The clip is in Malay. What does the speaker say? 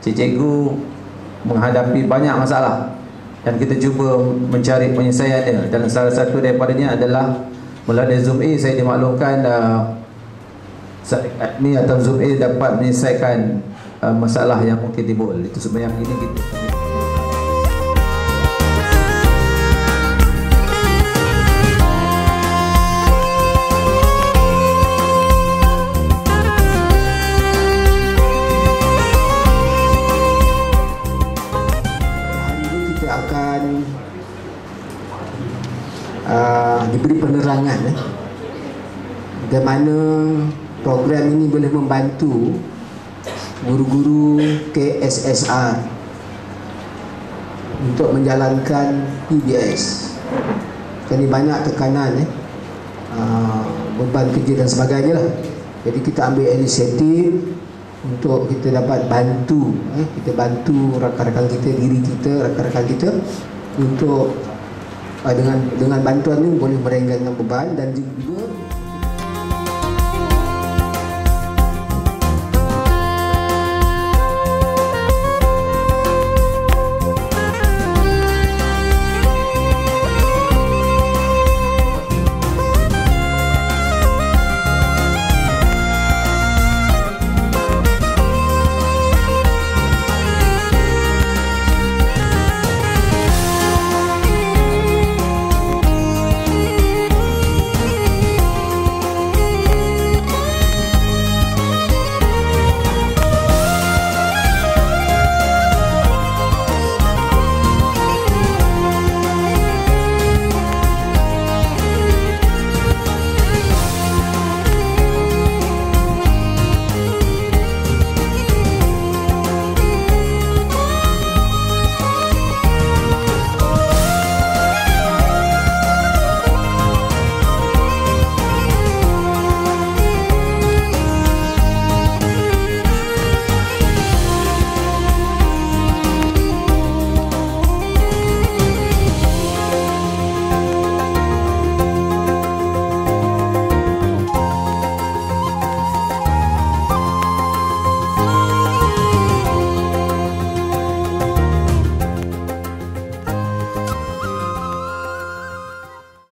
cikgu menghadapi banyak masalah dan kita cuba mencari penyelesaiannya dan salah satu daripadanya adalah melalui Zoom A saya dimaklumkan uh, ni atau Zoom A dapat menyelesaikan uh, masalah yang mungkin timbul. Itu sebenarnya ini kita uh, diberi penerangan eh, bagaimana program ini boleh membantu guru-guru KSSR untuk menjalankan PBS. Jadi banyak tekanan eh, uh, beban kerja dan sebagainya lah. Jadi kita ambil inisiatif untuk kita dapat bantu eh, kita bantu rakan-rakan kita diri kita rakan-rakan kita untuk dengan dengan bantuan ini boleh meringankan beban dan juga